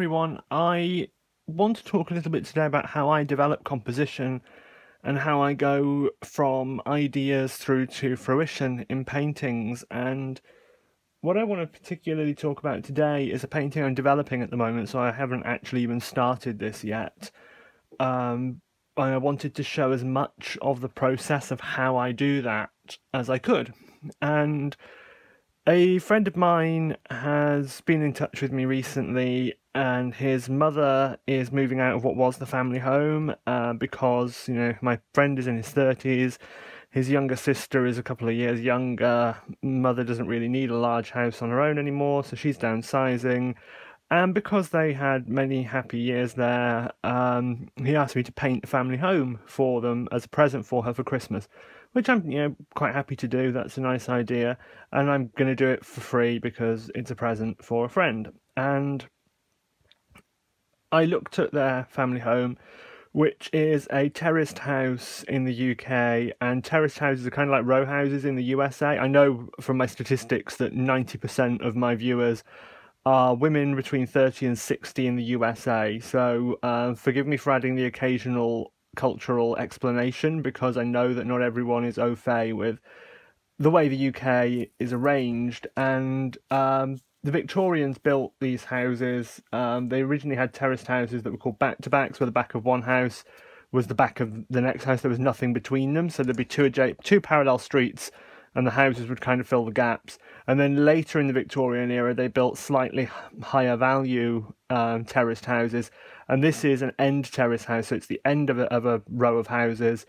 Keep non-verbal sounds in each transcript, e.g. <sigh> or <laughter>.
Everyone, I want to talk a little bit today about how I develop composition and how I go from ideas through to fruition in paintings. And what I want to particularly talk about today is a painting I'm developing at the moment, so I haven't actually even started this yet. Um, I wanted to show as much of the process of how I do that as I could. And a friend of mine has been in touch with me recently, and his mother is moving out of what was the family home uh, because, you know, my friend is in his 30s. His younger sister is a couple of years younger. Mother doesn't really need a large house on her own anymore, so she's downsizing. And because they had many happy years there, um, he asked me to paint the family home for them as a present for her for Christmas which I'm you know quite happy to do. That's a nice idea, and I'm going to do it for free because it's a present for a friend. And I looked at their family home, which is a terraced house in the UK, and terraced houses are kind of like row houses in the USA. I know from my statistics that 90% of my viewers are women between 30 and 60 in the USA. So uh, forgive me for adding the occasional cultural explanation because I know that not everyone is au fait with the way the UK is arranged. And um, the Victorians built these houses. Um, they originally had terraced houses that were called back to backs, where the back of one house was the back of the next house. There was nothing between them, so there'd be two adja- two parallel streets, and the houses would kind of fill the gaps. And then later in the Victorian era, they built slightly higher value um, terraced houses and this is an end terrace house, so it's the end of a, of a row of houses.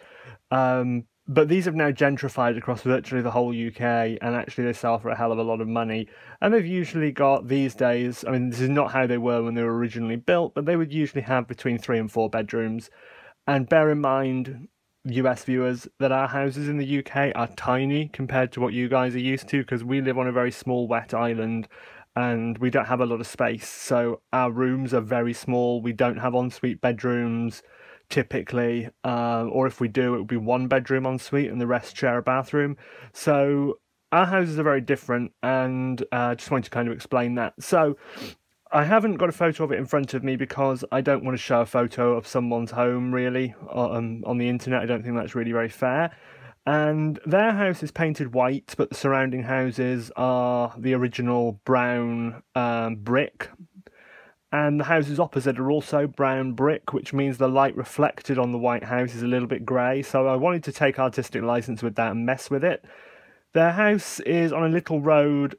Um, but these have now gentrified across virtually the whole UK, and actually they sell for a hell of a lot of money. And they've usually got these days. I mean, this is not how they were when they were originally built, but they would usually have between three and four bedrooms. And bear in mind, US viewers, that our houses in the UK are tiny compared to what you guys are used to, because we live on a very small wet island and we don't have a lot of space. So our rooms are very small. We don't have ensuite bedrooms typically, uh, or if we do, it would be one bedroom ensuite and the rest share a bathroom. So our houses are very different, and I uh, just wanted to kind of explain that. So I haven't got a photo of it in front of me because I don't want to show a photo of someone's home really on, on the internet. I don't think that's really very fair and their house is painted white, but the surrounding houses are the original brown um, brick. And the houses opposite are also brown brick, which means the light reflected on the white house is a little bit grey. So I wanted to take artistic license with that and mess with it. Their house is on a little road.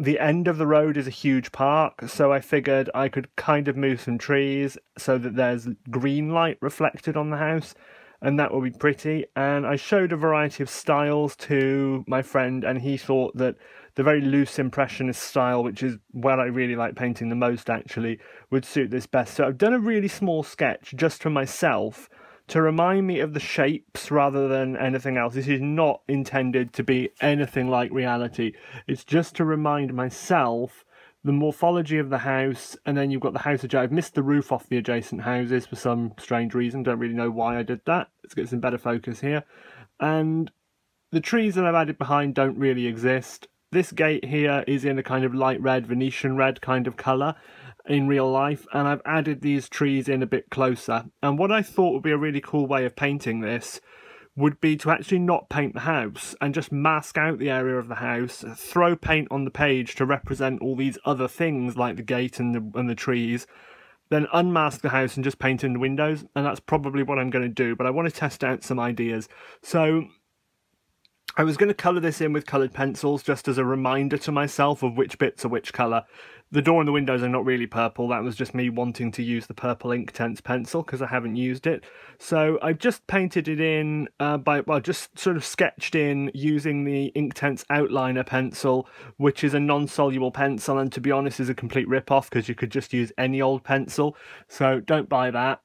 The end of the road is a huge park, so I figured I could kind of move some trees so that there's green light reflected on the house and that will be pretty. And I showed a variety of styles to my friend, and he thought that the very loose impressionist style, which is what I really like painting the most actually, would suit this best. So I've done a really small sketch just for myself to remind me of the shapes rather than anything else. This is not intended to be anything like reality. It's just to remind myself the morphology of the house, and then you've got the house adjacent. I've missed the roof off the adjacent houses for some strange reason. Don't really know why I did that. Let's get some better focus here. And the trees that I've added behind don't really exist. This gate here is in a kind of light red, Venetian red kind of colour in real life, and I've added these trees in a bit closer. And what I thought would be a really cool way of painting this would be to actually not paint the house and just mask out the area of the house, throw paint on the page to represent all these other things like the gate and the and the trees, then unmask the house and just paint in the windows. And that's probably what I'm going to do. But I want to test out some ideas. So I was going to colour this in with coloured pencils just as a reminder to myself of which bits are which colour. The door and the windows are not really purple, that was just me wanting to use the purple Inktense pencil because I haven't used it. So I've just painted it in uh, by, well, just sort of sketched in using the Inktense outliner pencil, which is a non-soluble pencil and to be honest is a complete rip-off because you could just use any old pencil. So don't buy that.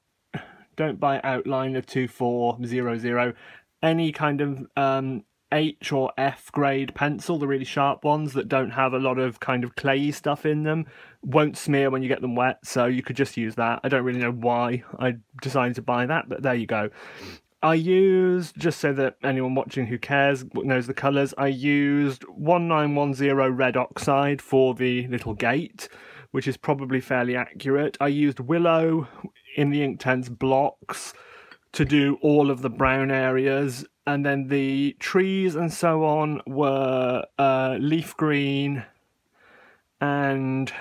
Don't buy outliner 2400 any kind of um, H or F grade pencil, the really sharp ones that don't have a lot of kind of clayy stuff in them, won't smear when you get them wet, so you could just use that. I don't really know why I decided to buy that, but there you go. I used, just so that anyone watching who cares knows the colours, I used 1910 red oxide for the little gate, which is probably fairly accurate. I used Willow in the Inktense blocks to do all of the brown areas, and then the trees and so on were uh, leaf green and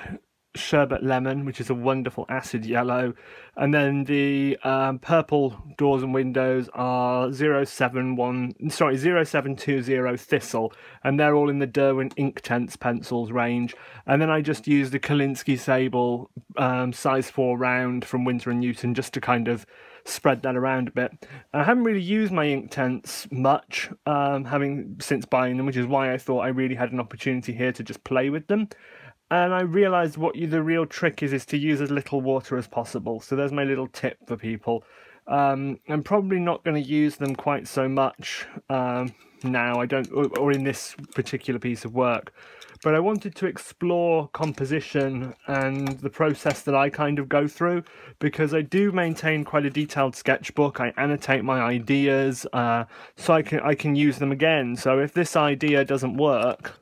sherbet lemon, which is a wonderful acid yellow, and then the um, purple doors and windows are 071, sorry, 0720 thistle, and they're all in the Derwent Ink Inktense pencils range. And then I just used the Kolinsky Sable um, size 4 round from Winsor and Newton just to kind of spread that around a bit. I haven't really used my Inktense much, um, having since buying them, which is why I thought I really had an opportunity here to just play with them and I realised what you, the real trick is is to use as little water as possible. So there's my little tip for people. Um, I'm probably not going to use them quite so much um, now. I don't, or, or in this particular piece of work. But I wanted to explore composition and the process that I kind of go through because I do maintain quite a detailed sketchbook. I annotate my ideas uh, so I can I can use them again. So if this idea doesn't work,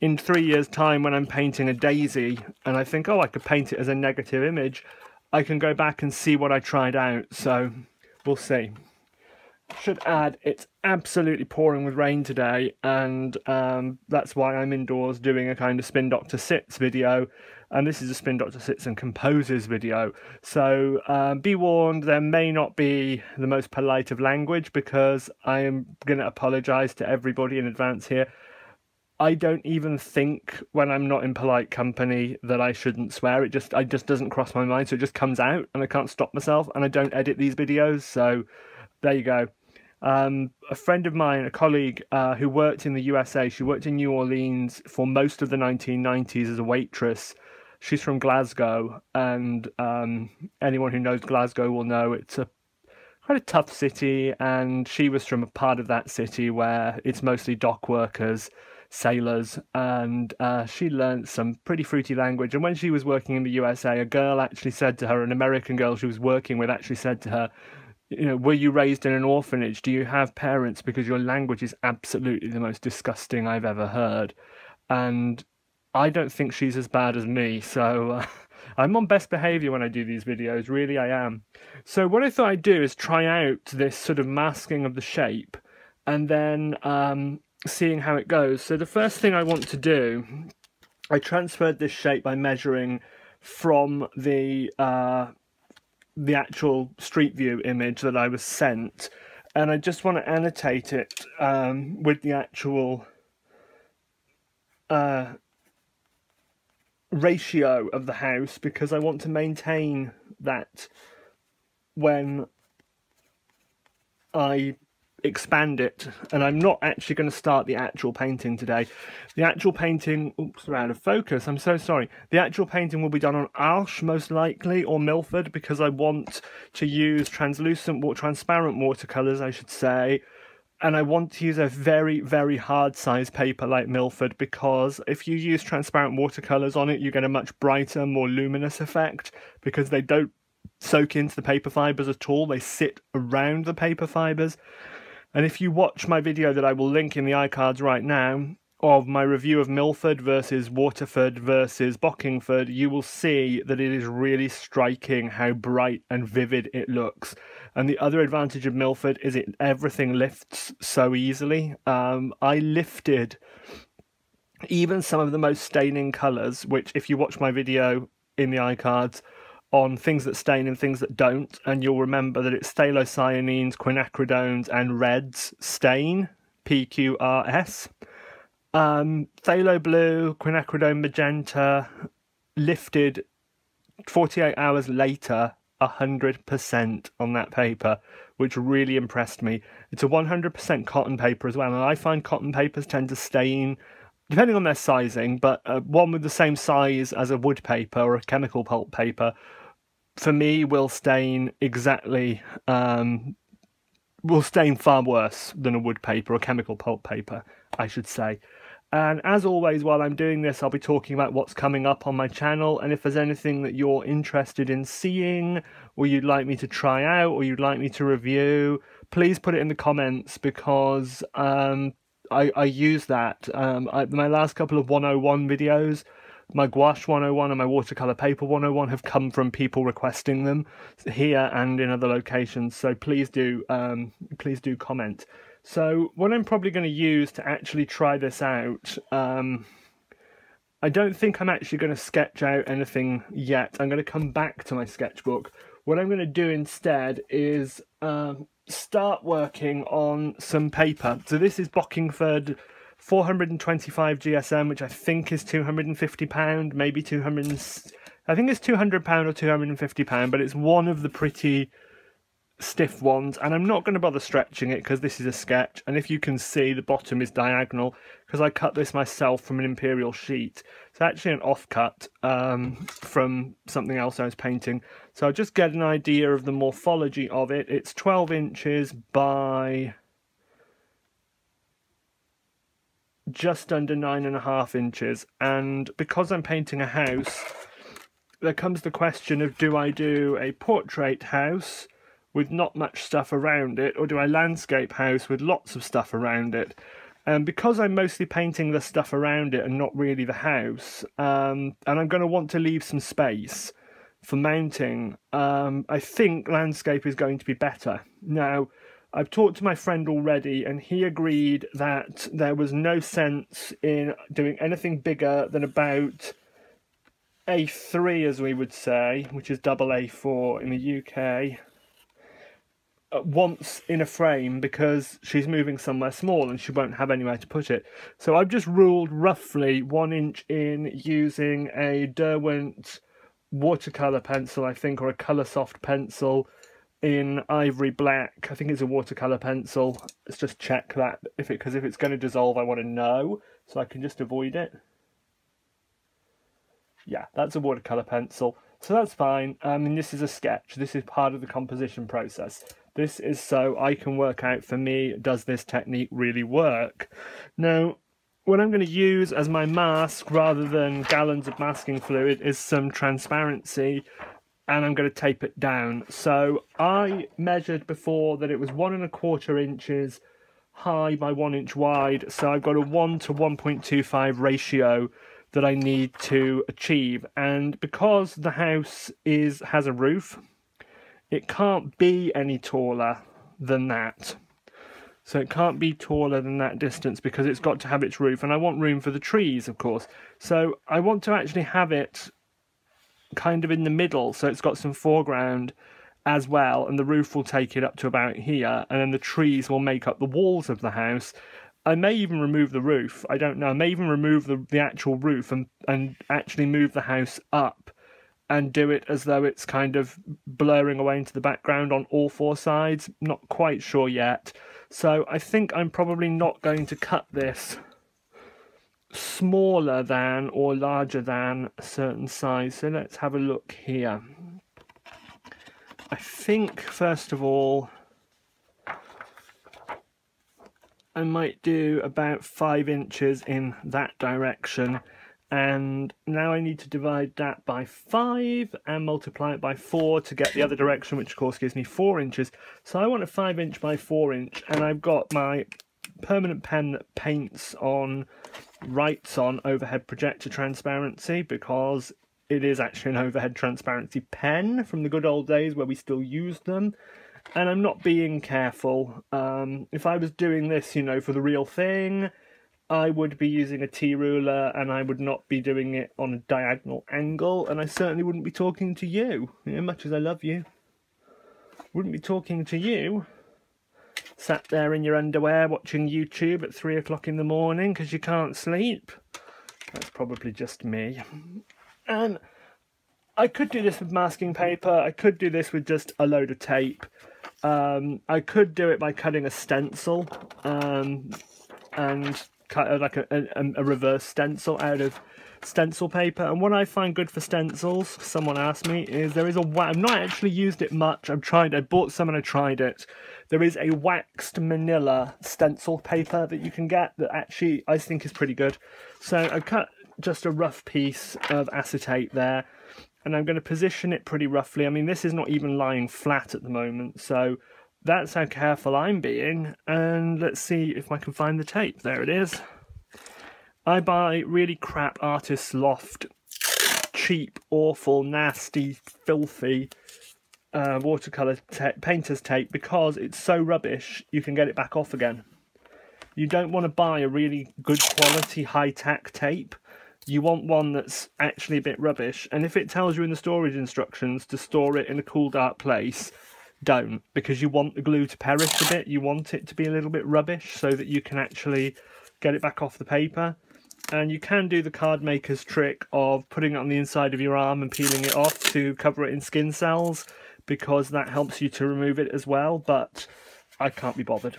in three years' time when I'm painting a daisy and I think, oh, I could paint it as a negative image, I can go back and see what I tried out. So we'll see. Should add, it's absolutely pouring with rain today, and um, that's why I'm indoors doing a kind of Spin Doctor Sits video. And this is a Spin Doctor Sits and Composes video. So um, be warned, there may not be the most polite of language because I am going to apologise to everybody in advance here. I don't even think when I'm not in polite company that I shouldn't swear. It just I just doesn't cross my mind, so it just comes out, and I can't stop myself. And I don't edit these videos, so there you go. Um, a friend of mine, a colleague uh, who worked in the USA, she worked in New Orleans for most of the 1990s as a waitress. She's from Glasgow, and um, anyone who knows Glasgow will know it's a quite a tough city. And she was from a part of that city where it's mostly dock workers sailors, and uh, she learned some pretty fruity language. And when she was working in the USA, a girl actually said to her, an American girl she was working with actually said to her, you know, were you raised in an orphanage? Do you have parents? Because your language is absolutely the most disgusting I've ever heard. And I don't think she's as bad as me, so uh, <laughs> I'm on best behavior when I do these videos, really I am. So what I thought I'd do is try out this sort of masking of the shape and then um, seeing how it goes. So the first thing I want to do, I transferred this shape by measuring from the uh, the actual street view image that I was sent, and I just want to annotate it um, with the actual uh, ratio of the house because I want to maintain that when I expand it and I'm not actually going to start the actual painting today. The actual painting, oops, we're out of focus, I'm so sorry. The actual painting will be done on Arches most likely or Milford because I want to use translucent or transparent watercolours I should say and I want to use a very, very hard size paper like Milford because if you use transparent watercolours on it, you get a much brighter, more luminous effect because they don't soak into the paper fibres at all. They sit around the paper fibres. And if you watch my video that I will link in the iCards right now of my review of Milford versus Waterford versus Bockingford, you will see that it is really striking how bright and vivid it looks. And the other advantage of Milford is it everything lifts so easily. Um, I lifted even some of the most staining colours, which if you watch my video in the iCards, on things that stain and things that don't, and you'll remember that it's phthalocyanines, quinacridones, and reds stain, PQRS. Um, phthalo blue, quinacridone magenta, lifted 48 hours later 100% on that paper, which really impressed me. It's a 100% cotton paper as well, and I find cotton papers tend to stain depending on their sizing, but uh, one with the same size as a wood paper or a chemical pulp paper for me will stain exactly um, will stain far worse than a wood paper or chemical pulp paper, I should say. And as always, while I'm doing this, I'll be talking about what's coming up on my channel. And if there's anything that you're interested in seeing, or you'd like me to try out, or you'd like me to review, please put it in the comments because um, I, I use that. Um, I, my last couple of 101 videos, my gouache 101 and my watercolor paper 101 have come from people requesting them here and in other locations so please do um, please do comment. So what i'm probably going to use to actually try this out um, i don't think i'm actually going to sketch out anything yet. I'm going to come back to my sketchbook. What i'm going to do instead is um, start working on some paper. So this is bockingford 425 GSM, which I think is 250 pound, maybe 200. I think it's 200 pound or 250 pound, but it's one of the pretty stiff ones. And I'm not going to bother stretching it because this is a sketch. And if you can see, the bottom is diagonal because I cut this myself from an imperial sheet. It's actually an offcut um, from something else I was painting. So I'll just get an idea of the morphology of it. It's 12 inches by just under nine and a half inches. And because I'm painting a house, there comes the question of do I do a portrait house with not much stuff around it, or do I landscape house with lots of stuff around it? And because I'm mostly painting the stuff around it and not really the house, um, and I'm going to want to leave some space for mounting, um, I think landscape is going to be better. Now, I've talked to my friend already, and he agreed that there was no sense in doing anything bigger than about A3, as we would say, which is double A4 in the UK, once in a frame because she's moving somewhere small and she won't have anywhere to put it. So I've just ruled roughly one inch in using a Derwent watercolour pencil, I think, or a Coloursoft pencil in ivory black. I think it's a watercolor pencil. Let's just check that if it because if it's going to dissolve, I want to know so I can just avoid it. Yeah, that's a watercolor pencil. So that's fine. Um, I mean, this is a sketch. This is part of the composition process. This is so I can work out for me, does this technique really work? Now, what I'm going to use as my mask, rather than gallons of masking fluid, is some transparency and I'm going to tape it down. So I measured before that it was one and a quarter inches high by one inch wide. So I've got a one to 1.25 ratio that I need to achieve. And because the house is has a roof, it can't be any taller than that. So it can't be taller than that distance because it's got to have its roof. And I want room for the trees, of course. So I want to actually have it kind of in the middle, so it's got some foreground as well, and the roof will take it up to about here, and then the trees will make up the walls of the house. I may even remove the roof. I don't know. I may even remove the, the actual roof and, and actually move the house up and do it as though it's kind of blurring away into the background on all four sides. Not quite sure yet. So I think I'm probably not going to cut this smaller than or larger than a certain size. So let's have a look here. I think, first of all, I might do about five inches in that direction. And now I need to divide that by five and multiply it by four to get the other direction, which of course gives me four inches. So I want a five inch by four inch, and I've got my permanent pen that paints on writes on overhead projector transparency because it is actually an overhead transparency pen from the good old days where we still used them. And I'm not being careful. Um, if I was doing this, you know, for the real thing, I would be using a T ruler and I would not be doing it on a diagonal angle. And I certainly wouldn't be talking to you, you know, much as I love you. Wouldn't be talking to you sat there in your underwear watching YouTube at three o'clock in the morning because you can't sleep. That's probably just me. And I could do this with masking paper. I could do this with just a load of tape. Um, I could do it by cutting a stencil um, and cut like a, a, a reverse stencil out of stencil paper and what I find good for stencils someone asked me is there is a I've not actually used it much I've tried I bought some and I tried it there is a waxed manila stencil paper that you can get that actually I think is pretty good. So I cut just a rough piece of acetate there and I'm going to position it pretty roughly. I mean, this is not even lying flat at the moment, so that's how careful I'm being. And let's see if I can find the tape. There it is. I buy really crap Artist's Loft cheap, awful, nasty, filthy uh, watercolor painter's tape because it's so rubbish you can get it back off again. You don't want to buy a really good quality high tack tape. You want one that's actually a bit rubbish. And if it tells you in the storage instructions to store it in a cool, dark place, don't because you want the glue to perish a bit. You want it to be a little bit rubbish so that you can actually get it back off the paper. And you can do the card maker's trick of putting it on the inside of your arm and peeling it off to cover it in skin cells because that helps you to remove it as well, but I can't be bothered.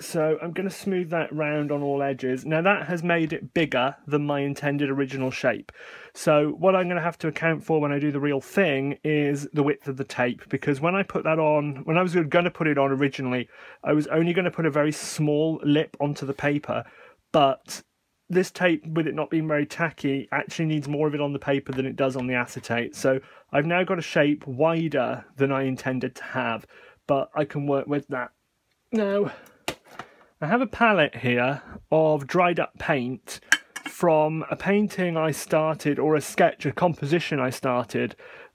So I'm going to smooth that round on all edges. Now that has made it bigger than my intended original shape. So what I'm going to have to account for when I do the real thing is the width of the tape because when I put that on, when I was going to put it on originally, I was only going to put a very small lip onto the paper, but this tape, with it not being very tacky, actually needs more of it on the paper than it does on the acetate. So I've now got a shape wider than I intended to have, but I can work with that. Now, I have a palette here of dried up paint from a painting I started, or a sketch, a composition I started,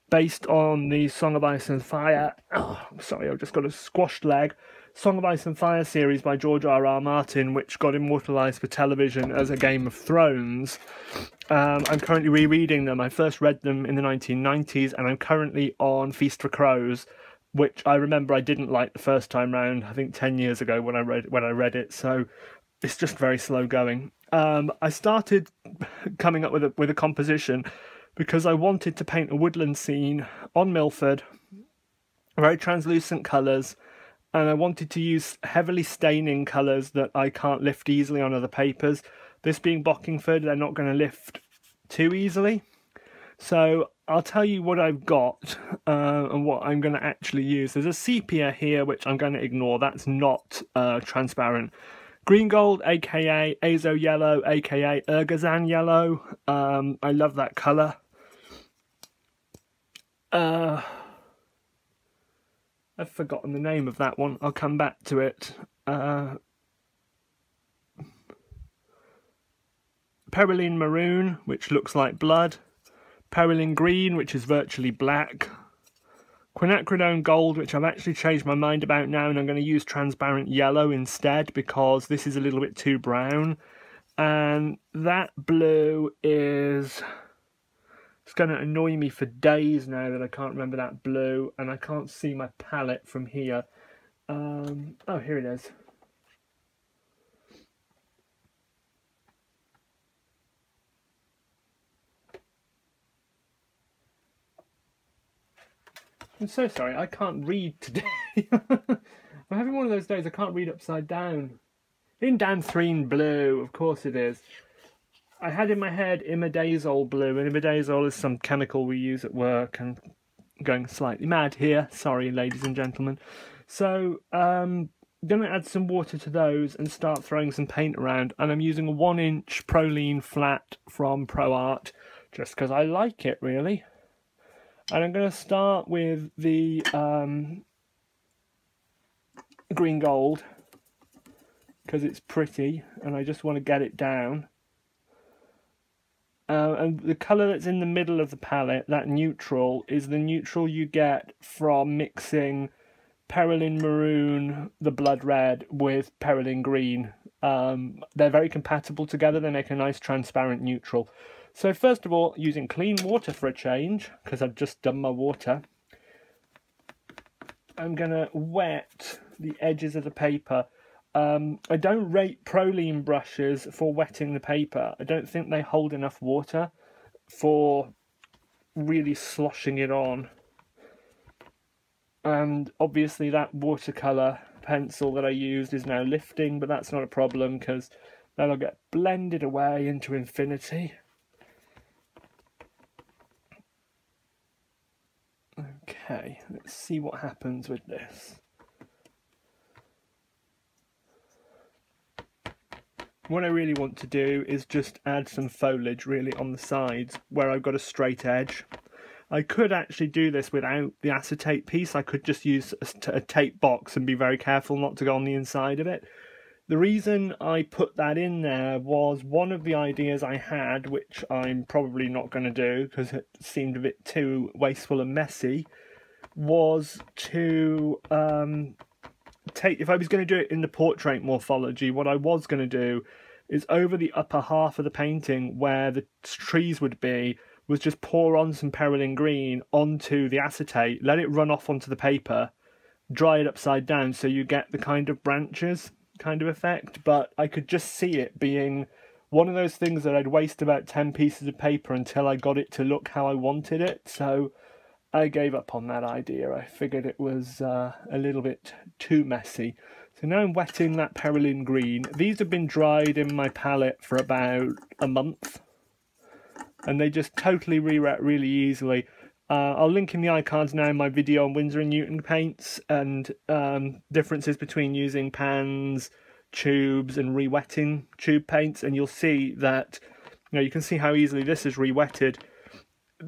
based on the Song of Ice and Fire. Oh, sorry, I've just got a squashed leg Song of Ice and Fire series by George R. R. Martin, which got immortalised for television as a Game of Thrones. Um, I'm currently rereading them. I first read them in the 1990s, and I'm currently on Feast for Crows, which I remember I didn't like the first time round. I think 10 years ago when I read when I read it. So it's just very slow going. Um, I started <laughs> coming up with a with a composition because I wanted to paint a woodland scene on Milford, very translucent colours and I wanted to use heavily staining colours that I can't lift easily on other papers. This being Bockingford, they're not going to lift too easily. So I'll tell you what I've got <laughs> uh, and what I'm going to actually use. There's a sepia here, which I'm going to ignore. That's not uh, transparent. Green gold, aka Azo yellow, aka Irgazin yellow. Um, I love that colour. Uh, I've forgotten the name of that one. I'll come back to it. Uh, Maroon, which looks like blood. Perylene Green, which is virtually black. Quinacridone Gold, which I've actually changed my mind about now, and I'm going to use transparent yellow instead because this is a little bit too brown. And that blue is it's going to annoy me for days now that I can't remember that blue and I can't see my palette from here. Um, oh, here it is. I'm so sorry, I can't read today. <laughs> I'm having one of those days I can't read upside down. Indanthrene blue, of course it is. I had in my head imidazole blue, and imidazole is some chemical we use at work, and going slightly mad here. Sorry, ladies and gentlemen. So, um, to add some water to those and start throwing some paint around. And I'm using a one inch Prolene flat from ProArt just because I like it, really. And I'm going to start with the um, green gold because it's pretty and I just want to get it down. Uh, and the colour that's in the middle of the palette, that neutral, is the neutral you get from mixing Perylene Maroon, the Blood Red, with Perylene Green. Um, they're very compatible together, they make a nice transparent neutral. So first of all, using clean water for a change, because I've just done my water, I'm going to wet the edges of the paper um, I don't rate Prolene brushes for wetting the paper. I don't think they hold enough water for really sloshing it on. And obviously that watercolour pencil that I used is now lifting, but that's not a problem because that'll get blended away into infinity. Okay, let's see what happens with this. What I really want to do is just add some foliage really on the sides where I've got a straight edge. I could actually do this without the acetate piece. I could just use a, tape box and be very careful not to go on the inside of it. The reason I put that in there was one of the ideas I had, which I'm probably not going to do because it seemed a bit too wasteful and messy, was to um, take, if I was going to do it in the portrait morphology, what I was going to do is over the upper half of the painting where the trees would be, was just pour on some Perylene Green onto the acetate, let it run off onto the paper, dry it upside down so you get the kind of branches kind of effect, but I could just see it being one of those things that I'd waste about 10 pieces of paper until I got it to look how I wanted it. So I gave up on that idea. I figured it was uh, a little bit too messy. So now I'm wetting that Perylene Green. These have been dried in my palette for about a month. And they just totally re-wet really easily. Uh, I'll link in the icons now in my video on Winsor & Newton paints and um, differences between using pans, tubes and re-wetting tube paints and you'll see that you know you can see how easily this is re-wetted.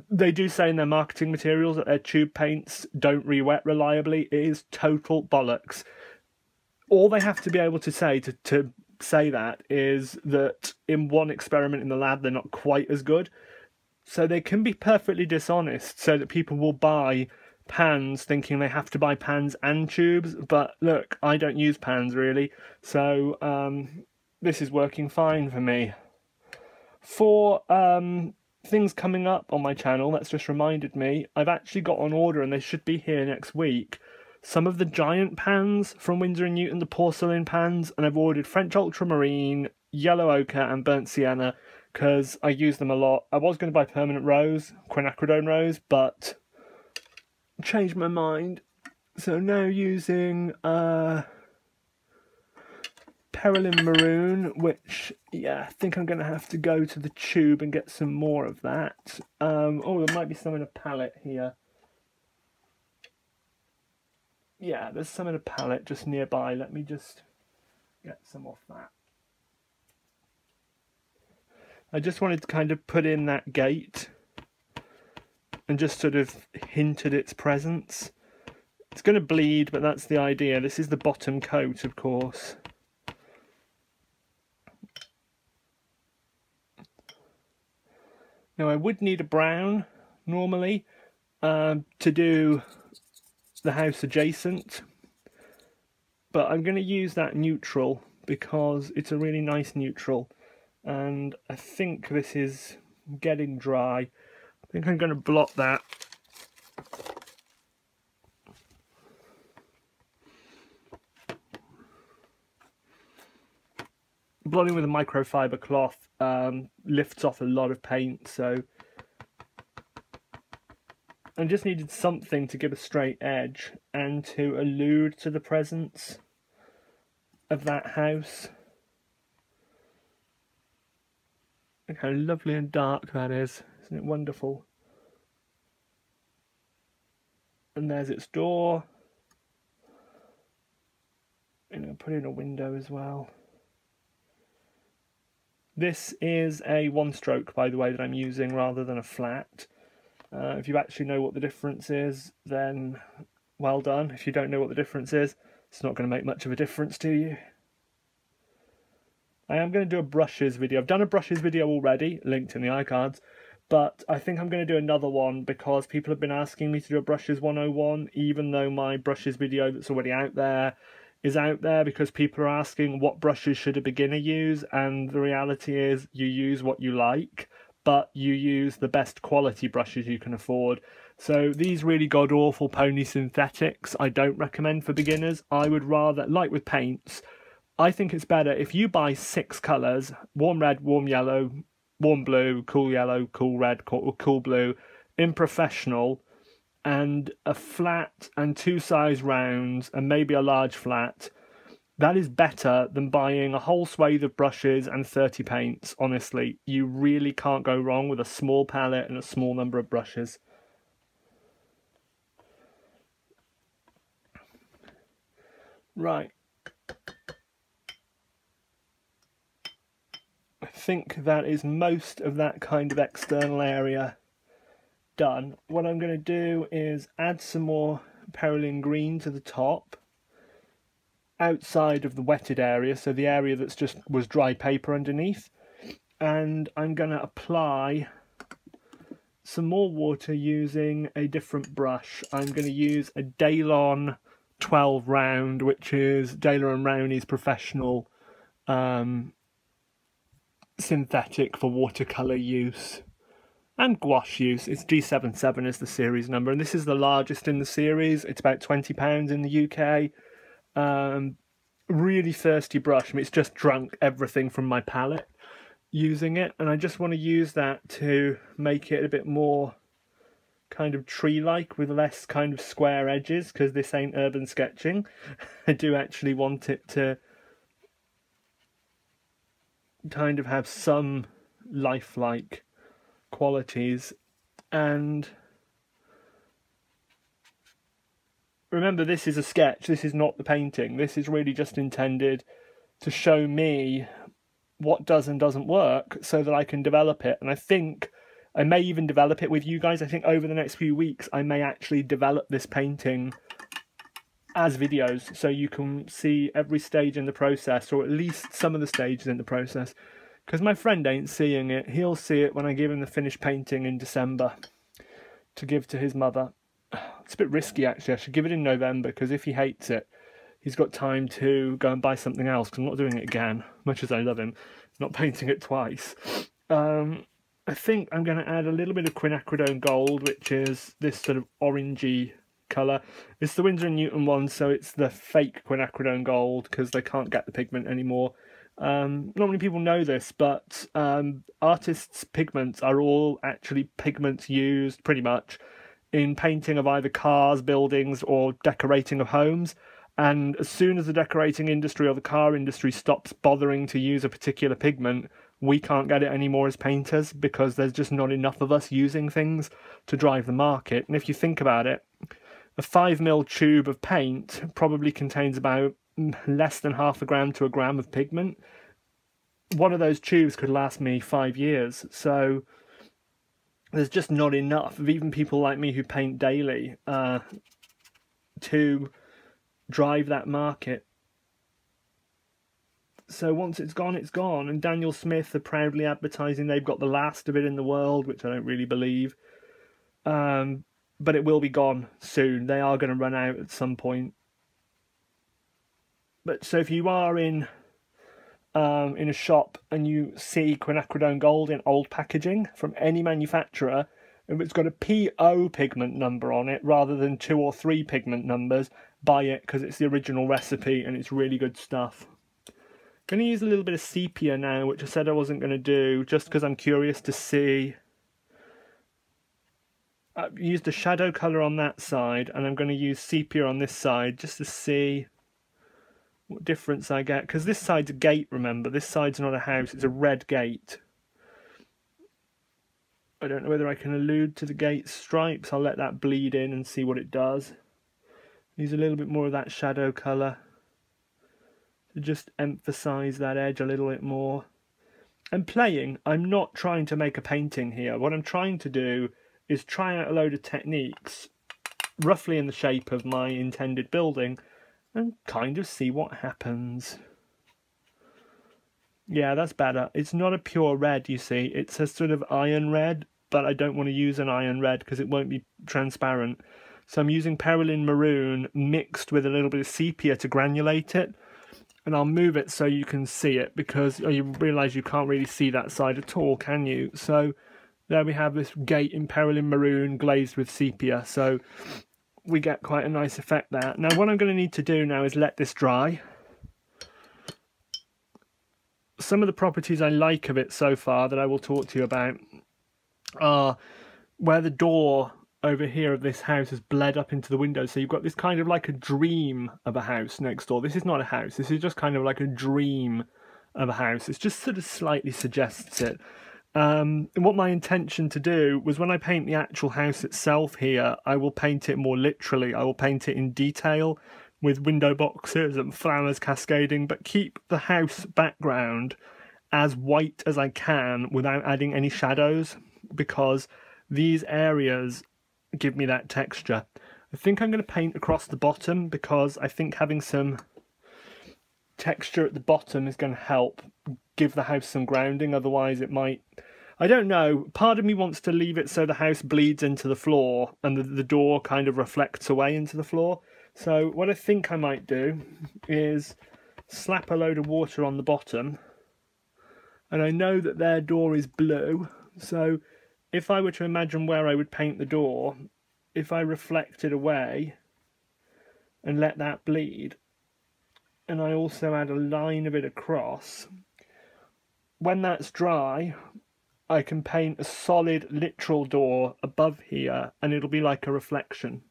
They do say in their marketing materials that their tube paints don't re-wet reliably. It is total bollocks. All they have to be able to say to, to say that is that in one experiment in the lab they're not quite as good so they can be perfectly dishonest so that people will buy pans thinking they have to buy pans and tubes. But look, I don't use pans really, so um, this is working fine for me. For um, things coming up on my channel, that's just reminded me, I've actually got on order and they should be here next week. Some of the giant pans from Winsor & Newton, the porcelain pans, and I've ordered French Ultramarine, Yellow Ochre and Burnt Sienna because I use them a lot. I was going to buy permanent rose, quinacridone rose, but changed my mind. So now using uh, Perylene Maroon, which, yeah, I think I'm going to have to go to the tube and get some more of that. Um, oh, there might be some in a palette here. Yeah, there's some in a palette just nearby. Let me just get some off that. I just wanted to kind of put in that gate and just sort of hint at its presence. It's going to bleed, but that's the idea. This is the bottom coat, of course. Now I would need a brown, normally, um, to do the house adjacent. But I'm going to use that neutral because it's a really nice neutral and I think this is getting dry. I think I'm going to blot that. Blotting with a microfiber cloth um, lifts off a lot of paint, so I just needed something to give a straight edge and to allude to the presence of that house. Look how lovely and dark that is. Isn't it wonderful? And there's its door. And I'll put in a window as well. This is a one stroke, by the way, that I'm using rather than a flat. Uh, if you actually know what the difference is, then well done. If you don't know what the difference is, it's not going to make much of a difference to you. I am going to do a brushes video. I've done a brushes video already, linked in the iCards, but I think I'm going to do another one because people have been asking me to do a brushes 101, even though my brushes video that's already out there is out there because people are asking what brushes should a beginner use, and the reality is you use what you like, but you use the best quality brushes you can afford. So these really god awful pony synthetics I don't recommend for beginners. I would rather, like with paints, I think it's better if you buy six colours warm red, warm yellow, warm blue, cool yellow, cool red, cool, cool blue in professional and a flat and two size rounds and maybe a large flat. That is better than buying a whole swathe of brushes and 30 paints, honestly. You really can't go wrong with a small palette and a small number of brushes. Right, I think that is most of that kind of external area done. What I'm going to do is add some more Perylene Green to the top outside of the wetted area, so the area that's just was dry paper underneath. And I'm going to apply some more water using a different brush. I'm going to use a Daylon 12 round, which is Daler and Rowney's professional um, synthetic for watercolour use and gouache use. It's G77 is the series number, and this is the largest in the series. It's about £20 in the UK. Um, really thirsty brush. I mean, it's just drunk everything from my palette using it, and I just want to use that to make it a bit more kind of tree-like with less kind of square edges because this ain't urban sketching. <laughs> I do actually want it to kind of have some lifelike qualities. And remember this is a sketch. This is not the painting. This is really just intended to show me what does and doesn't work so that I can develop it. And I think I may even develop it with you guys. I think over the next few weeks I may actually develop this painting as videos so you can see every stage in the process or at least some of the stages in the process because my friend ain't seeing it. He'll see it when I give him the finished painting in December to give to his mother. It's a bit risky actually. I should give it in November because if he hates it he's got time to go and buy something else because I'm not doing it again much as I love him. Not painting it twice. Um, I think I'm going to add a little bit of quinacridone gold which is this sort of orangey colour. It's the Winsor & Newton one, so it's the fake quinacridone gold because they can't get the pigment anymore. Um, not many people know this, but um, artists' pigments are all actually pigments used pretty much in painting of either cars, buildings, or decorating of homes. And as soon as the decorating industry or the car industry stops bothering to use a particular pigment, we can't get it anymore as painters because there's just not enough of us using things to drive the market. And if you think about it, a 5ml tube of paint probably contains about <laughs> less than half a gram to a gram of pigment. One of those tubes could last me five years. So there's just not enough of even people like me who paint daily uh, to drive that market. So once it's gone, it's gone. And Daniel Smith are proudly advertising they've got the last of it in the world, which I don't really believe. Um, but it will be gone soon. They are going to run out at some point. But so if you are in um, in a shop and you see quinacridone gold in old packaging from any manufacturer, if it's got a PO pigment number on it rather than two or three pigment numbers, buy it because it's the original recipe and it's really good stuff. Going to use a little bit of sepia now, which I said I wasn't going to do, just because I'm curious to see I've used a shadow colour on that side and I'm going to use sepia on this side just to see what difference I get. Because this side's a gate, remember. This side's not a house, it's a red gate. I don't know whether I can allude to the gate stripes. I'll let that bleed in and see what it does. Use a little bit more of that shadow colour to just emphasise that edge a little bit more. And playing, I'm not trying to make a painting here. What I'm trying to do is try out a load of techniques roughly in the shape of my intended building and kind of see what happens. Yeah, that's better. It's not a pure red, you see. It's a sort of iron red, but I don't want to use an iron red because it won't be transparent. So I'm using Perylene Maroon mixed with a little bit of sepia to granulate it. And I'll move it so you can see it because you realise you can't really see that side at all, can you? So there we have this gate in Perylene Maroon glazed with sepia. So we get quite a nice effect there. Now what I'm going to need to do now is let this dry. Some of the properties I like of it so far that I will talk to you about are where the door over here of this house has bled up into the window. So you've got this kind of like a dream of a house next door. This is not a house. This is just kind of like a dream of a house. It just sort of slightly suggests it. Um, and what my intention to do was when I paint the actual house itself here, I will paint it more literally. I will paint it in detail with window boxes and flowers cascading, but keep the house background as white as I can without adding any shadows because these areas give me that texture. I think I'm going to paint across the bottom because I think having some texture at the bottom is going to help give the house some grounding. Otherwise, it might. I don't know. Part of me wants to leave it so the house bleeds into the floor and the, the door kind of reflects away into the floor. So, what I think I might do is slap a load of water on the bottom. And I know that their door is blue. So, if I were to imagine where I would paint the door, if I reflected away and let that bleed, and I also add a line of it across, when that's dry, I can paint a solid literal door above here and it'll be like a reflection.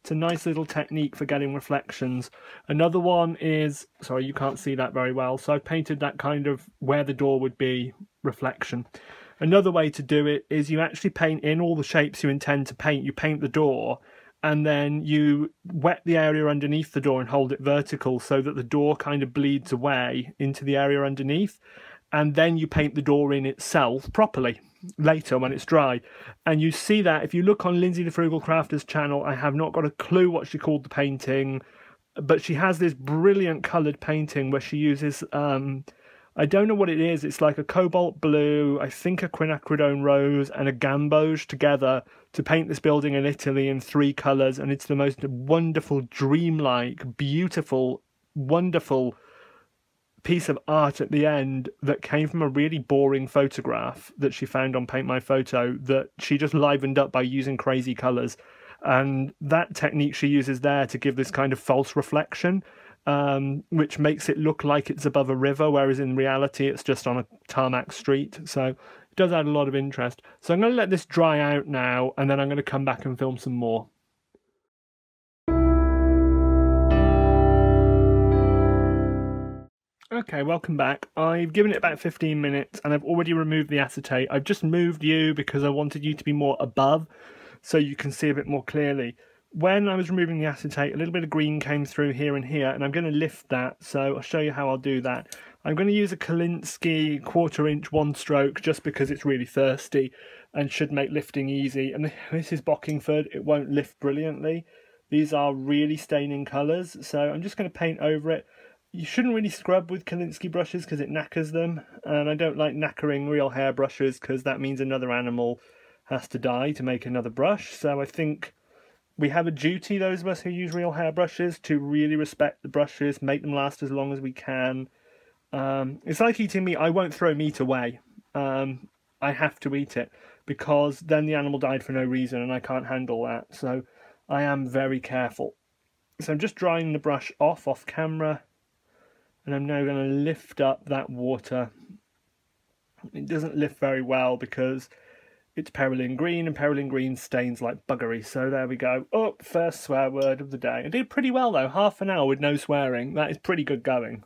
It's a nice little technique for getting reflections. Another one is, sorry, you can't see that very well. So I've painted that kind of where the door would be reflection. Another way to do it is you actually paint in all the shapes you intend to paint. You paint the door and then you wet the area underneath the door and hold it vertical so that the door kind of bleeds away into the area underneath and then you paint the door in itself properly later when it's dry. And you see that if you look on Lindsay the Frugal Crafter's channel, I have not got a clue what she called the painting, but she has this brilliant coloured painting where she uses um, I don't know what it is. It's like a cobalt blue, I think a quinacridone rose, and a gamboge together to paint this building in Italy in three colours. And it's the most wonderful, dreamlike, beautiful, wonderful piece of art at the end that came from a really boring photograph that she found on Paint My Photo that she just livened up by using crazy colours. And that technique she uses there to give this kind of false reflection, um, which makes it look like it's above a river, whereas in reality it's just on a tarmac street. So it does add a lot of interest. So I'm going to let this dry out now, and then I'm going to come back and film some more. Okay, welcome back. I've given it about 15 minutes and I've already removed the acetate. I've just moved you because I wanted you to be more above so you can see a bit more clearly. When I was removing the acetate, a little bit of green came through here and here and I'm going to lift that, so I'll show you how I'll do that. I'm going to use a Kolinsky quarter inch one stroke just because it's really thirsty and should make lifting easy. And this is Bockingford, it won't lift brilliantly. These are really staining colours, so I'm just going to paint over it you shouldn't really scrub with Kolinsky brushes because it knackers them, and I don't like knackering real hair brushes because that means another animal has to die to make another brush. So I think we have a duty, those of us who use real hair brushes, to really respect the brushes, make them last as long as we can. Um, it's like eating meat. I won't throw meat away. Um, I have to eat it because then the animal died for no reason and I can't handle that. So I am very careful. So I'm just drying the brush off off camera and I'm now going to lift up that water. It doesn't lift very well because it's perylene green and perylene green stains like buggery. So there we go. Up, oh, first swear word of the day. I did pretty well though, half an hour with no swearing. That is pretty good going.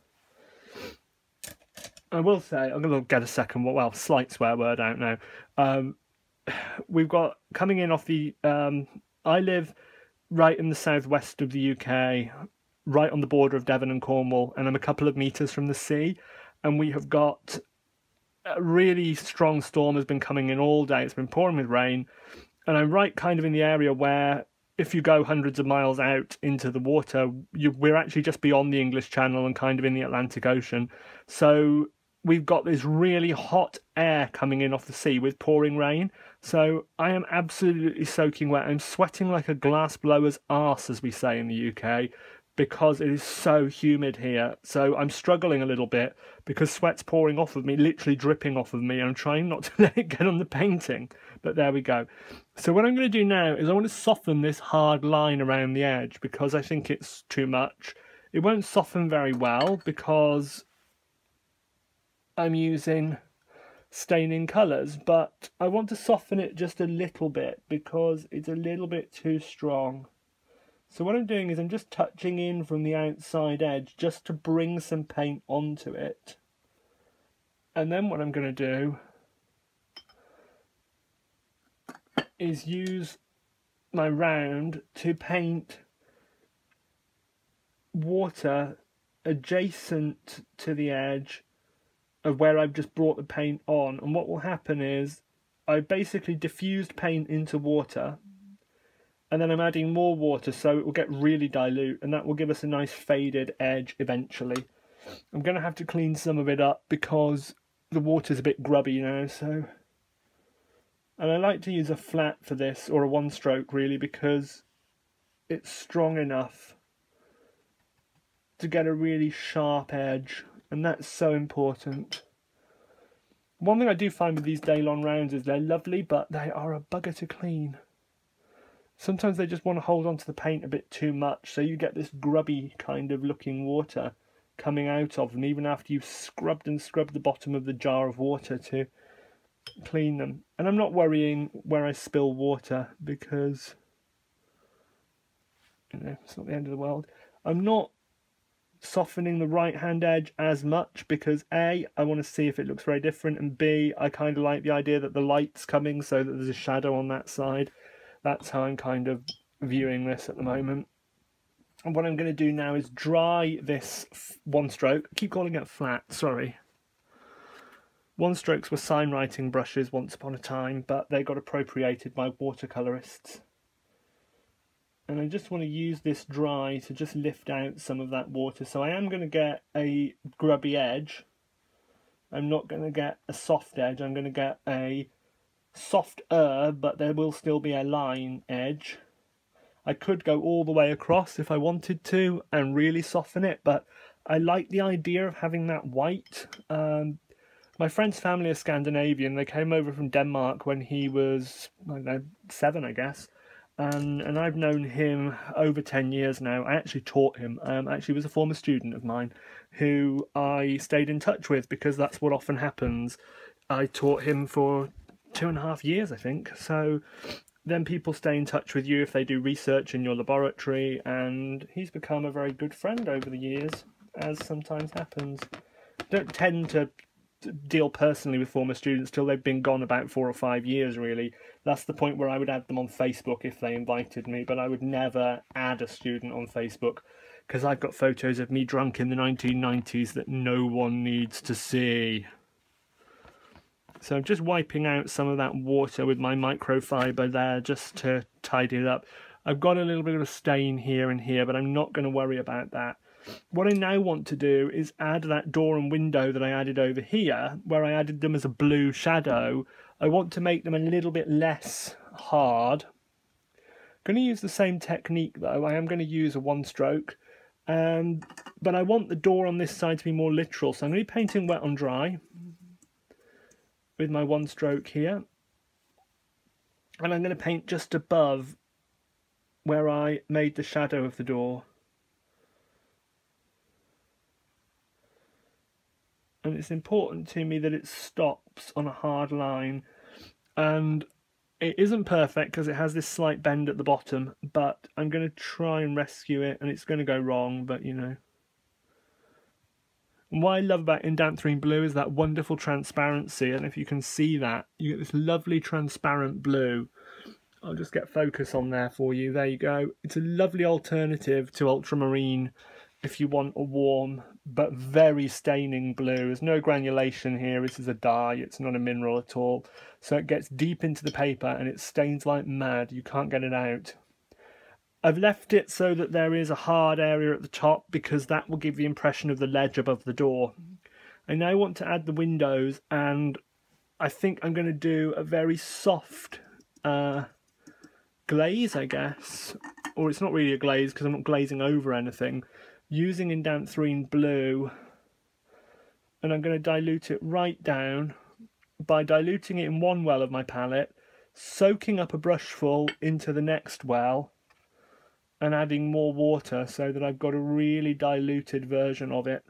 I will say, I'm going to get a second, well, slight swear word now. Um, <sighs> we've got coming in off the. Um, I live right in the southwest of the UK, right on the border of Devon and Cornwall, and I'm a couple of meters from the sea. And we have got a really strong storm has been coming in all day. It's been pouring with rain, and I'm right kind of in the area where if you go hundreds of miles out into the water, you, we're actually just beyond the English Channel and kind of in the Atlantic Ocean. So we've got this really hot air coming in off the sea with pouring rain. So I am absolutely soaking wet. I'm sweating like a glass blower's arse, as we say in the UK because it is so humid here. So I'm struggling a little bit because sweat's pouring off of me, literally dripping off of me. And I'm trying not <laughs> to let it get on the painting. But there we go. So what I'm going to do now is I want to soften this hard line around the edge because I think it's too much. It won't soften very well because I'm using staining colours, but I want to soften it just a little bit because it's a little bit too strong. So what I'm doing is I'm just touching in from the outside edge just to bring some paint onto it. And then what I'm going to do is use my round to paint water adjacent to the edge of where I've just brought the paint on. And what will happen is I basically diffused paint into water and then I'm adding more water so it will get really dilute and that will give us a nice faded edge eventually. I'm going to have to clean some of it up because the water's a bit grubby now, so... And I like to use a flat for this, or a one stroke really, because it's strong enough to get a really sharp edge, and that's so important. One thing I do find with these Dalon rounds is they're lovely, but they are a bugger to clean. Sometimes they just want to hold on to the paint a bit too much, so you get this grubby kind of looking water coming out of them, even after you've scrubbed and scrubbed the bottom of the jar of water to clean them. And I'm not worrying where I spill water because you know, it's not the end of the world. I'm not softening the right hand edge as much because A, I want to see if it looks very different, and B, I kind of like the idea that the light's coming so that there's a shadow on that side. That's how I'm kind of viewing this at the moment. And what I'm going to do now is dry this one stroke. I keep calling it flat, sorry. One strokes were sign writing brushes once upon a time, but they got appropriated by watercolourists and I just want to use this dry to just lift out some of that water. So I am going to get a grubby edge. I'm not going to get a soft edge. I'm going to get a soft er, but there will still be a line edge. I could go all the way across if I wanted to and really soften it, but I like the idea of having that white. Um, my friend's family is Scandinavian. They came over from Denmark when he was, I know, seven, I guess and and I've known him over ten years now. I actually taught him. Um, actually, was a former student of mine who I stayed in touch with because that's what often happens. I taught him for two and a half years, I think. So then people stay in touch with you if they do research in your laboratory, and he's become a very good friend over the years, as sometimes happens. Don't tend to deal personally with former students till they've been gone about four or five years really that's the point where i would add them on facebook if they invited me but i would never add a student on facebook because i've got photos of me drunk in the 1990s that no one needs to see so i'm just wiping out some of that water with my microfiber there just to tidy it up i've got a little bit of a stain here and here but i'm not going to worry about that what I now want to do is add that door and window that I added over here, where I added them as a blue shadow. I want to make them a little bit less hard. I'm going to use the same technique though. I am going to use a one stroke. Um, but I want the door on this side to be more literal. So I'm going to be painting wet on dry with my one stroke here. And I'm going to paint just above where I made the shadow of the door. and it's important to me that it stops on a hard line and it isn't perfect because it has this slight bend at the bottom but I'm going to try and rescue it and it's going to go wrong but you know and what I love about Indanthrene Blue is that wonderful transparency and if you can see that you get this lovely transparent blue I'll just get focus on there for you there you go it's a lovely alternative to ultramarine if you want a warm but very staining blue. There's no granulation here. This is a dye. It's not a mineral at all. So it gets deep into the paper and it stains like mad. You can't get it out. I've left it so that there is a hard area at the top because that will give the impression of the ledge above the door. I now want to add the windows and I think I'm going to do a very soft uh, glaze, I guess. Or it's not really a glaze because I'm not glazing over anything using Indanthrene blue and I'm going to dilute it right down by diluting it in one well of my palette, soaking up a brushful into the next well and adding more water so that I've got a really diluted version of it.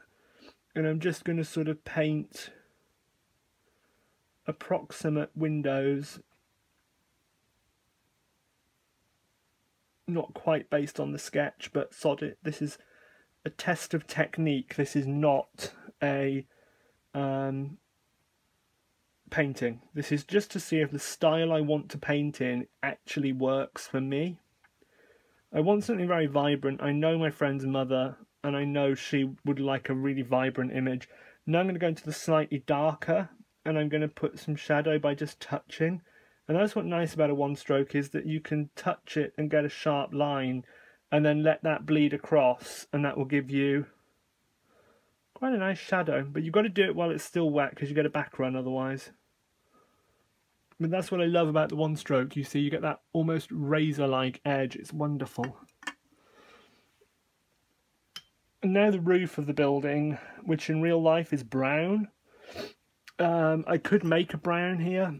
And I'm just going to sort of paint approximate windows not quite based on the sketch but sod it this is a test of technique. This is not a um, painting. This is just to see if the style I want to paint in actually works for me. I want something very vibrant. I know my friend's mother, and I know she would like a really vibrant image. Now I'm going to go into the slightly darker, and I'm going to put some shadow by just touching. And that's what's nice about a one stroke is that you can touch it and get a sharp line and then let that bleed across and that will give you Quite a nice shadow, but you've got to do it while it's still wet because you get a back run otherwise. Mean, that's what I love about the one stroke. You see, you get that almost razor-like edge. It's wonderful. And now the roof of the building, which in real life is brown. Um, I could make a brown here.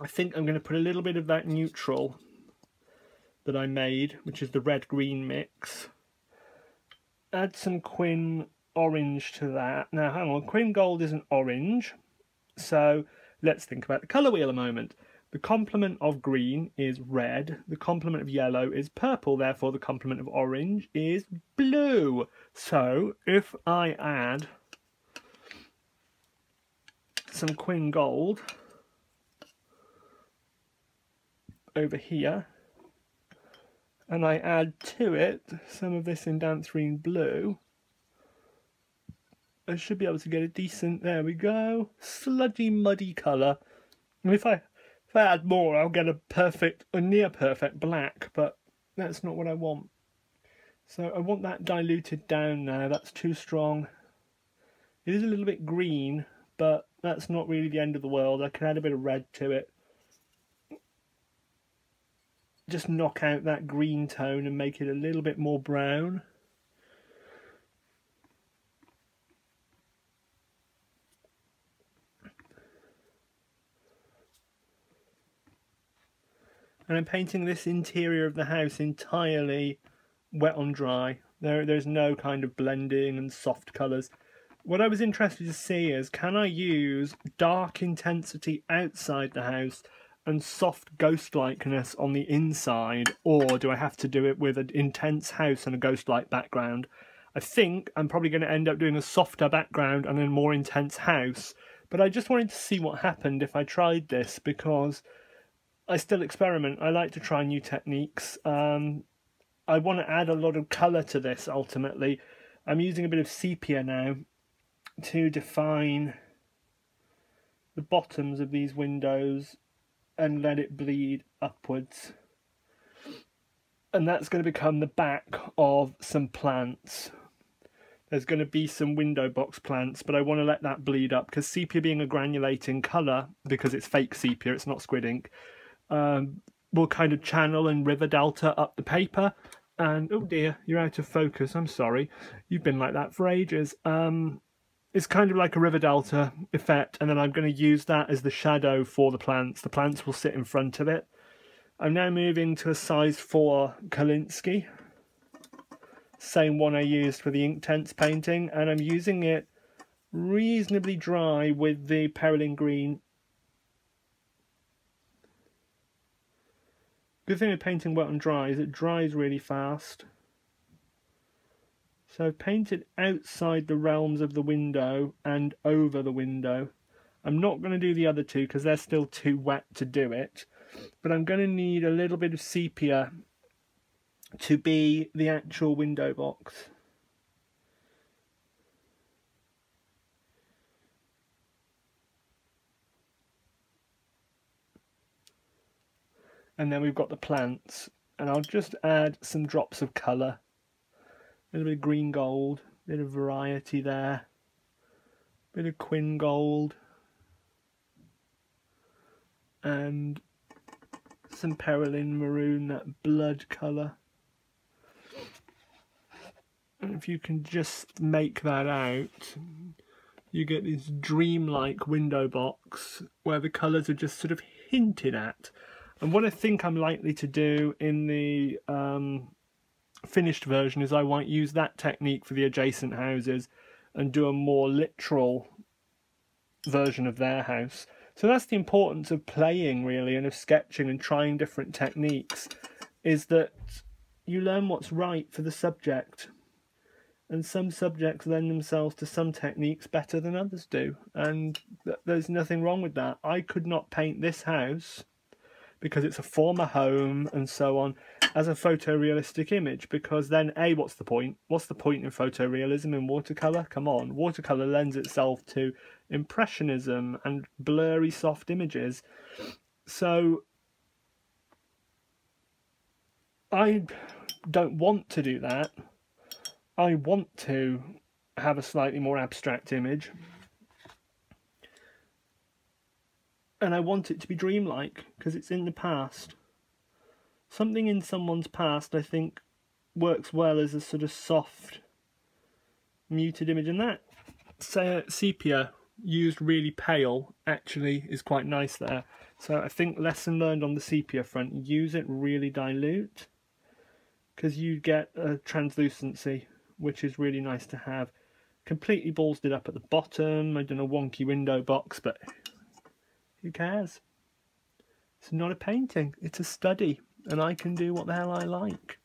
I think I'm going to put a little bit of that neutral that I made, which is the red-green mix. Add some Quin orange to that. Now, hang on, Quin Gold isn't orange, so let's think about the colour wheel a moment. The complement of green is red, the complement of yellow is purple, therefore the complement of orange is blue. So, if I add some Quin Gold over here, and I add to it some of this Indanthrene blue, I should be able to get a decent, there we go, sludgy muddy colour. And if I, if I add more, I'll get a perfect, a near perfect black, but that's not what I want. So I want that diluted down now, that's too strong. It is a little bit green, but that's not really the end of the world. I can add a bit of red to it. Just knock out that green tone and make it a little bit more brown. And I'm painting this interior of the house entirely wet on dry. There, there's no kind of blending and soft colours. What I was interested to see is, can I use dark intensity outside the house and soft ghost-likeness on the inside, or do I have to do it with an intense house and a ghost-like background? I think I'm probably going to end up doing a softer background and a more intense house, but I just wanted to see what happened if I tried this, because I still experiment. I like to try new techniques. Um, I want to add a lot of colour to this ultimately. I'm using a bit of sepia now to define the bottoms of these windows and let it bleed upwards. And that's going to become the back of some plants. There's going to be some window box plants, but I want to let that bleed up because sepia being a granulating colour, because it's fake sepia, it's not squid ink, um, will kind of channel and river delta up the paper. And oh dear, you're out of focus. I'm sorry. You've been like that for ages. Um, it's kind of like a river delta effect, and then I'm going to use that as the shadow for the plants. The plants will sit in front of it. I'm now moving to a size 4 Kolinsky. Same one I used for the Inktense painting, and I'm using it reasonably dry with the Perylene Green Good thing with painting wet and dry is it dries really fast. So I've painted outside the realms of the window and over the window. I'm not going to do the other two because they're still too wet to do it. But I'm going to need a little bit of sepia to be the actual window box. And then we've got the plants and I'll just add some drops of colour. A little bit of green gold a bit of variety there a bit of Quin gold and some Perylene maroon that blood colour. And if you can just make that out you get this dreamlike window box where the colours are just sort of hinted at and what I think I'm likely to do in the um, finished version is I might use that technique for the adjacent houses and do a more literal version of their house. So that's the importance of playing really and of sketching and trying different techniques is that you learn what's right for the subject. And some subjects lend themselves to some techniques better than others do. And th there's nothing wrong with that. I could not paint this house because it's a former home and so on as a photorealistic image because then a what's the point? What's the point in photorealism in watercolor come on watercolor lends itself to impressionism and blurry soft images. So i don't want to do that. I want to have a slightly more abstract image. And I want it to be dreamlike because it's in the past. Something in someone's past, I think, works well as a sort of soft, muted image. And that sepia used really pale actually is quite nice there. So I think lesson learned on the sepia front, use it really dilute because you get a translucency which is really nice to have. Completely ballsed it up at the bottom. I done a wonky window box, but who cares? It's not a painting, it's a study, and I can do what the hell I like.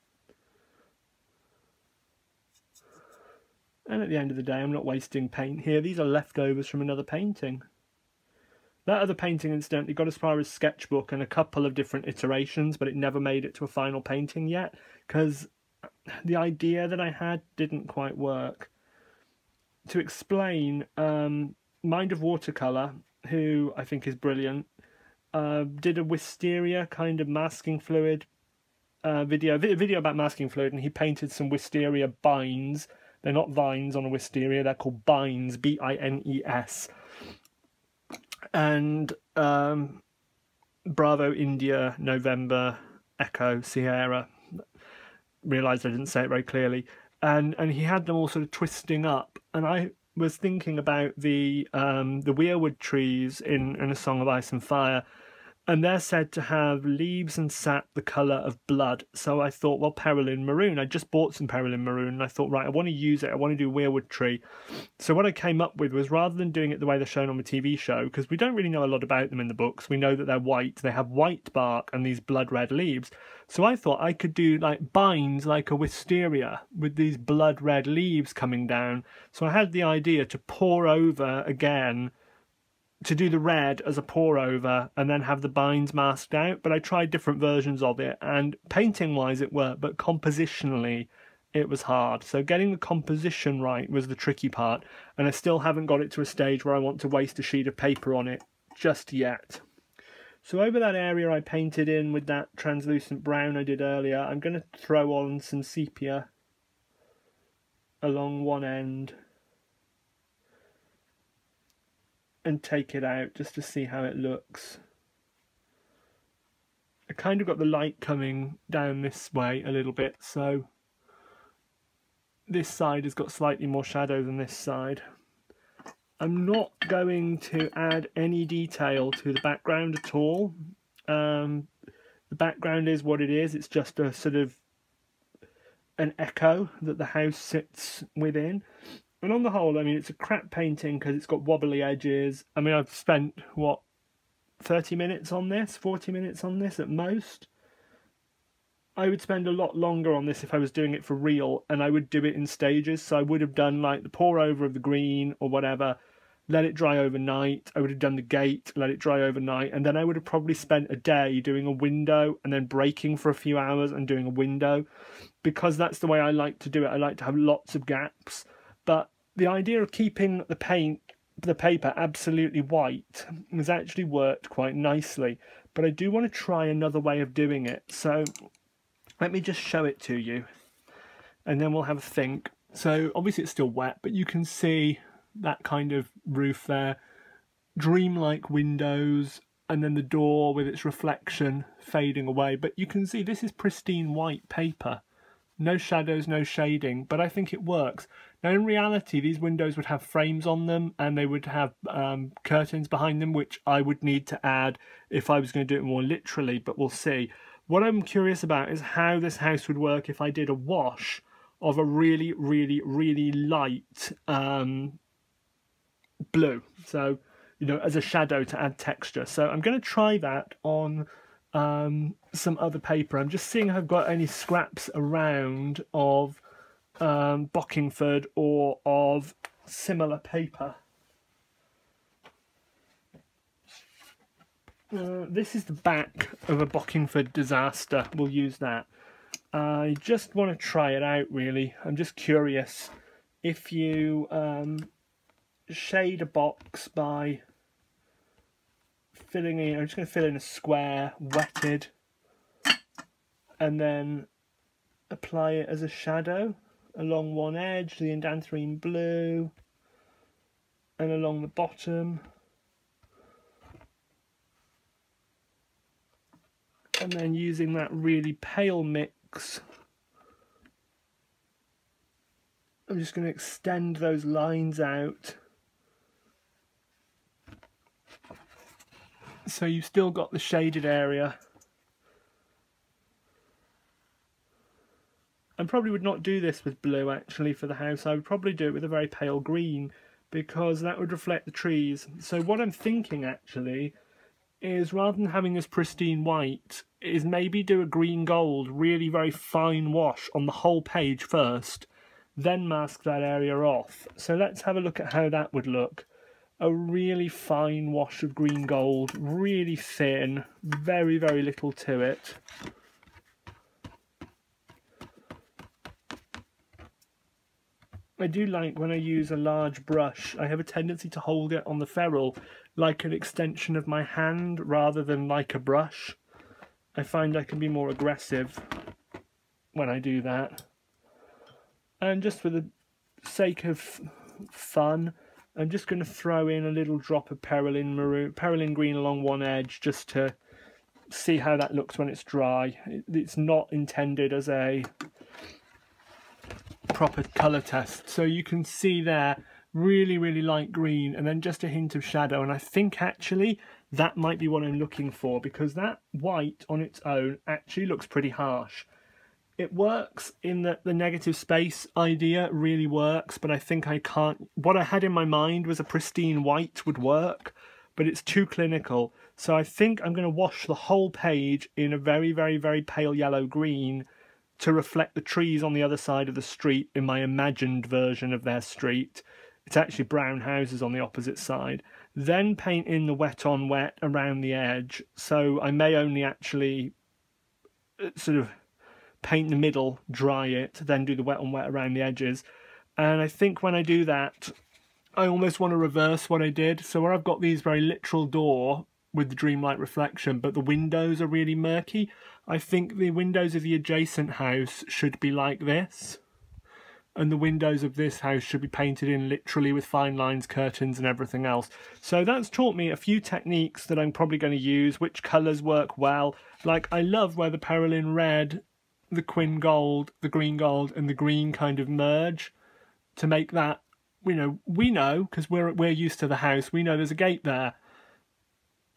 And at the end of the day, I'm not wasting paint here. These are leftovers from another painting. That other painting, incidentally, got as far as sketchbook and a couple of different iterations, but it never made it to a final painting yet because the idea that I had didn't quite work. To explain, um, Mind of Watercolor, who I think is brilliant, uh, did a wisteria kind of masking fluid uh, video, video about masking fluid, and he painted some wisteria bines. They're not vines on a wisteria; they're called bines, B-I-N-E-S. And um, Bravo India November Echo Sierra realised I didn't say it very clearly, and and he had them all sort of twisting up, and I was thinking about the um, the weirwood trees in in a Song of Ice and Fire, and they're said to have leaves and sap the colour of blood. So I thought, well, Perylene Maroon. I just bought some Perylene Maroon, and I thought, right, I want to use it. I want to do Weirwood Tree. So what I came up with was rather than doing it the way they're shown on the TV show, because we don't really know a lot about them in the books. We know that they're white. They have white bark and these blood red leaves. So I thought I could do like bines like a wisteria with these blood red leaves coming down. So I had the idea to pour over again to do the red as a pour over and then have the bines masked out. But I tried different versions of it, and painting wise it worked, but compositionally it was hard. So getting the composition right was the tricky part, and I still haven't got it to a stage where I want to waste a sheet of paper on it just yet. So over that area I painted in with that translucent brown I did earlier, I'm going to throw on some sepia along one end and take it out just to see how it looks. I kind of got the light coming down this way a little bit, so this side has got slightly more shadow than this side. I'm not going to add any detail to the background at all. Um, the background is what it is, it's just a sort of an echo that the house sits within and on the whole, I mean, it's a crap painting because it's got wobbly edges. I mean, I've spent what thirty minutes on this, forty minutes on this at most. I would spend a lot longer on this if I was doing it for real, and I would do it in stages. So I would have done like the pour over of the green or whatever, let it dry overnight. I would have done the gate, let it dry overnight, and then I would have probably spent a day doing a window and then breaking for a few hours and doing a window because that's the way I like to do it. I like to have lots of gaps but the idea of keeping the paint, the paper absolutely white has actually worked quite nicely. But I do want to try another way of doing it. So let me just show it to you and then we'll have a think. So obviously it's still wet, but you can see that kind of roof there. Dreamlike windows and then the door with its reflection fading away. But you can see this is pristine white paper. No shadows, no shading, but I think it works. Now, in reality, these windows would have frames on them and they would have um, curtains behind them, which I would need to add if I was going to do it more literally, but we'll see. What I'm curious about is how this house would work if I did a wash of a really, really, really light um, blue. So, you know, as a shadow to add texture. So I'm going to try that on um, some other paper. I'm just seeing if I've got any scraps around of um, Bockingford or of similar paper. Uh, this is the back of a Bockingford disaster. We'll use that. I just want to try it out really. I'm just curious if you um, shade a box by filling in, I'm just going to fill in a square, wetted, and then apply it as a shadow along one edge, the indanthrene blue, and along the bottom. And then using that really pale mix, I'm just going to extend those lines out. So you've still got the shaded area. I probably would not do this with blue actually for the house. I would probably do it with a very pale green because that would reflect the trees. So what I'm thinking actually is rather than having this pristine white is maybe do a green gold really very fine wash on the whole page first then mask that area off. So let's have a look at how that would look. A really fine wash of green gold, really thin, very, very little to it. I do like when I use a large brush, I have a tendency to hold it on the ferrule like an extension of my hand rather than like a brush. I find I can be more aggressive when I do that. And just for the sake of fun, I'm just going to throw in a little drop of Perylene maroon, Perylene green along one edge just to see how that looks when it's dry. It's not intended as a proper colour test. So you can see there really, really light green and then just a hint of shadow. And I think actually that might be what I'm looking for because that white on its own actually looks pretty harsh it works in that the negative space idea really works, but I think I can't. What I had in my mind was a pristine white would work, but it's too clinical. So I think I'm going to wash the whole page in a very, very, very pale yellow green to reflect the trees on the other side of the street in my imagined version of their street. It's actually brown houses on the opposite side. Then paint in the wet on wet around the edge. So I may only actually uh, sort of paint the middle, dry it, then do the wet on wet around the edges. And I think when I do that, I almost want to reverse what I did. So where I've got these very literal door with the dreamlight reflection, but the windows are really murky, I think the windows of the adjacent house should be like this. And the windows of this house should be painted in literally with fine lines, curtains and everything else. So that's taught me a few techniques that I'm probably going to use, which colours work well. Like I love where the Perylene red the Quin gold, the green gold, and the green kind of merge to make that. You know, we know because we're we're used to the house. We know there's a gate there.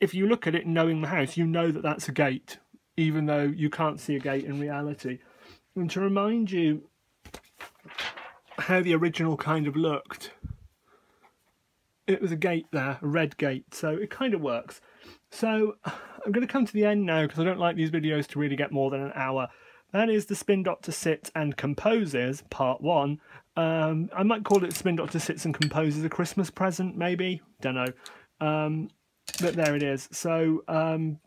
If you look at it knowing the house, you know that that's a gate, even though you can't see a gate in reality. And to remind you how the original kind of looked, it was a gate there, a red gate, so it kind of works. So I'm going to come to the end now because I don't like these videos to really get more than an hour. That is the Spin Doctor Sits and Composes, part one. Um, I might call it Spin Doctor Sits and Composes a Christmas present, maybe. Don't know. Um, but there it is. So um,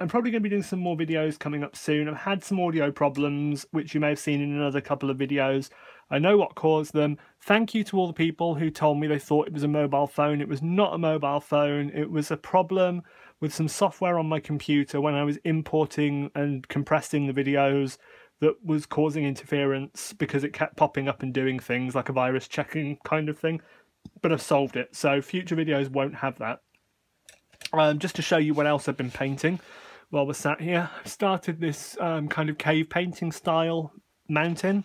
I'm probably going to be doing some more videos coming up soon. I've had some audio problems, which you may have seen in another couple of videos. I know what caused them. Thank you to all the people who told me they thought it was a mobile phone. It was not a mobile phone. It was a problem with some software on my computer when I was importing and compressing the videos that was causing interference because it kept popping up and doing things like a virus checking kind of thing. But I've solved it, so future videos won't have that. Um, just to show you what else I've been painting while we're sat here, I've started this um, kind of cave painting style mountain.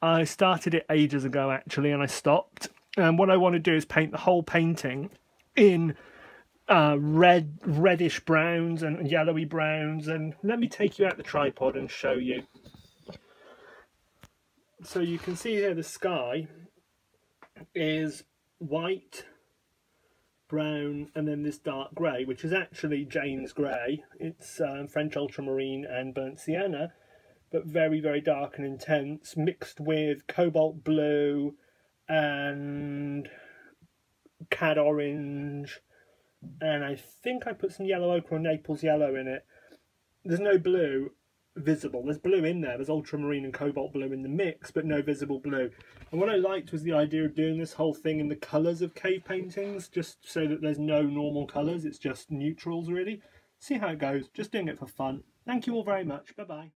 I started it ages ago actually and I stopped. And what I want to do is paint the whole painting in uh, red, reddish browns and yellowy browns. And let me take you out the tripod and show you. So you can see here the sky is white, brown, and then this dark grey, which is actually Jane's grey. It's um, French ultramarine and burnt sienna, but very, very dark and intense, mixed with cobalt blue and cad orange and I think I put some yellow ochre or Naples yellow in it. There's no blue visible. There's blue in there. There's ultramarine and cobalt blue in the mix, but no visible blue. And what I liked was the idea of doing this whole thing in the colours of cave paintings, just so that there's no normal colours. It's just neutrals, really. See how it goes. Just doing it for fun. Thank you all very much. Bye-bye.